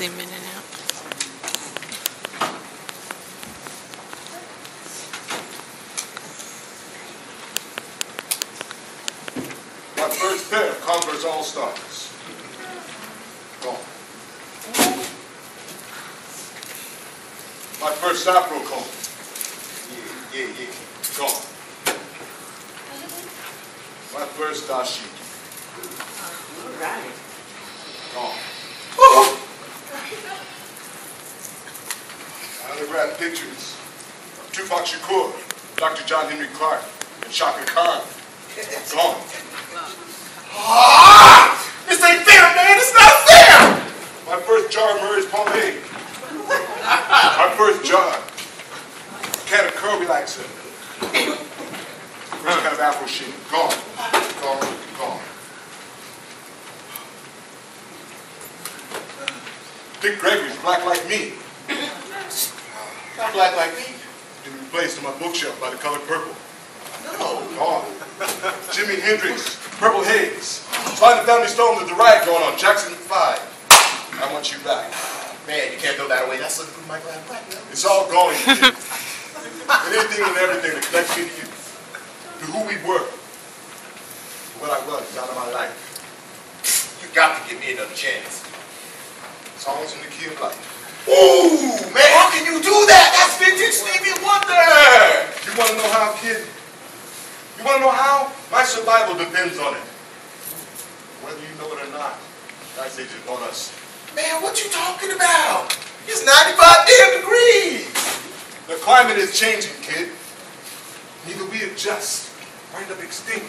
Zoom in and out. My first pair of Converse All-Stars. Gone. My first Afro comb. Yeah, yeah, yeah. Gone. My first dashiki. All right. Gone. I autographed pictures of Tupac Shakur, Dr. John Henrik Clarke, and Chaka Khan. Gone. Ah! This ain't fair, man. It's not fair. My first jar Murray's pomade. My first jar. Can of curl relaxer. First kind of Afro shit. Gone. Gone. Gone. Dick Gregory's Black Like Me. Black like me. To be replaced on my bookshelf by the color purple. No. Oh, gone. Jimi Hendrix, Purple Haze. Find the family stone with the riot going on. Jackson 5. I want you back. Man, you can't throw that away. That's something from Michael Allen Black. It's all going. and anything and everything that connects me to you, to who we were, to what I was out of my life. You got to give me another chance. Songs in the key of life. Ooh, man, how can you do that? That's vintage Stevie Wonder. You want to know how, kid? You want to know how? My survival depends on it. Whether you know it or not, I say just on us. Man, what you talking about? It's 95 damn degrees. The climate is changing, kid. Neither we adjust, wind up extinct.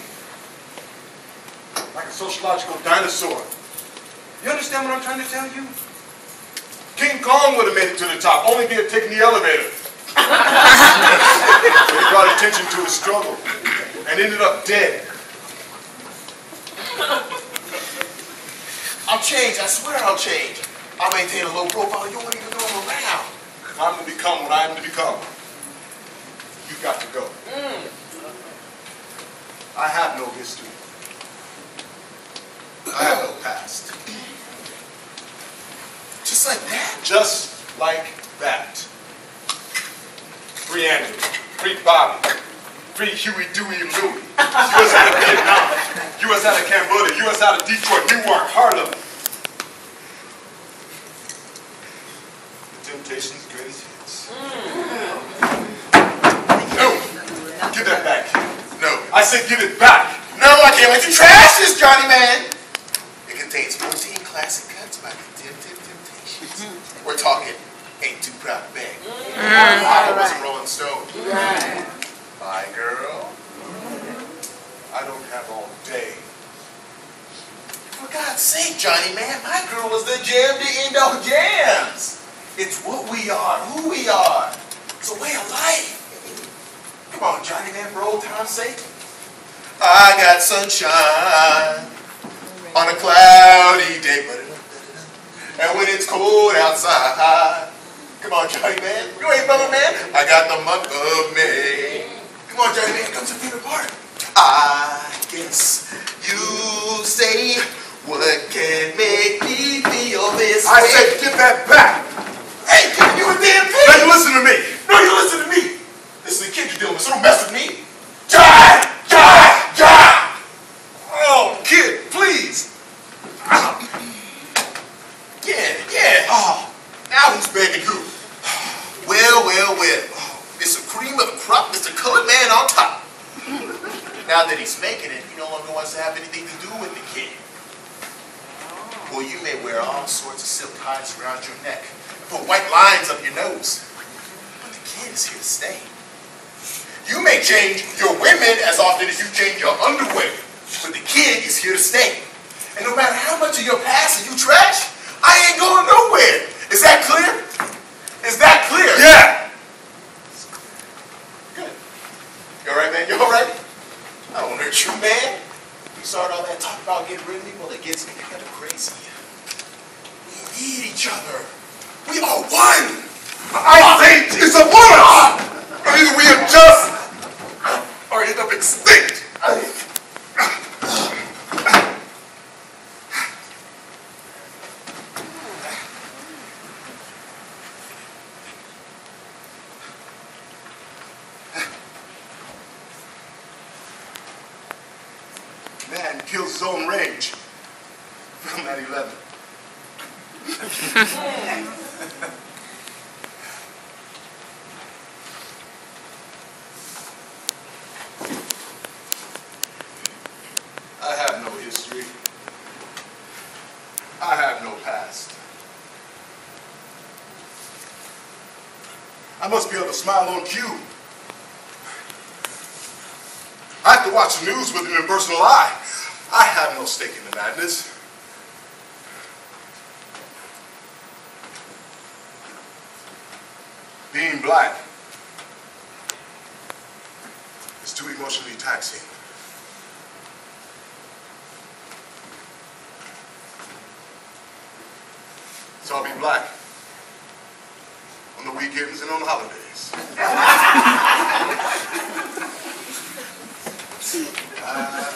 Like a sociological dinosaur. You understand what I'm trying to tell you? King Kong would have made it to the top, only via taken the elevator. He brought attention to his struggle and ended up dead. I'll change. I swear I'll change. I'll maintain a low profile. You won't even know I'm around. If I'm to become what I am to become, You've got to go. Hmm. I have no history. I have no past. Just like that. Just like that. Free Angela, free Bobby, free Huey, Dewey, and Louie. US out of Vietnam, US out of Cambodia, US out of Detroit, Newark, Harlem. The Temptations' greatest hits. No! Give that back. No. I said give it back. No, I can't let you trash this, Johnny Man. It contains 14 classic cuts by the Temptations. We're talking Ain't Too Proud to Beg. Mm. I was a Rolling Stone. My girl. I don't have all day. For God's sake, Johnny Man, my girl was the jam to end all jams. It's what we are, who we are. It's a way of life. Come on, Johnny Man, for old time's sake. I got sunshine on a cloudy day. And when it's cold outside, come on, Johnny Man. You ain't brother man. I got the month of May. Come on, Johnny Man, come to favorite part. I guess you say what can make me feel this I way. said give that back. hey, give you a damn thing. Now you listen to me. No, you listen to me. This is the kid you're dealing with, so don't mess with me. Die! Die! Die! Oh, kid, please. Yeah, yeah. Oh, now who's begging who? Well, well, well. It's the cream of the crop, Mr. Colored Man on top. Now that he's making it, he no longer wants to have anything to do with the kid. Well, you may wear all sorts of silk ties around your neck put white lines up your nose. But the kid is here to stay. You may change your women as often as you change your underwear, but the kid is here to stay. And no matter how much of your past you trash, I ain't going nowhere. each other. We are one. I ah, think it's a woman. Ah, Either we are just or end up extinct. Man kills his own rage. Film at 11. I have no history. I have no past. I must be able to smile on cue. I have to watch the news with an impersonal eye. I have no stake in the madness. Being black is too emotionally taxing. So I'll be black on the weekends and on the holidays. I uh,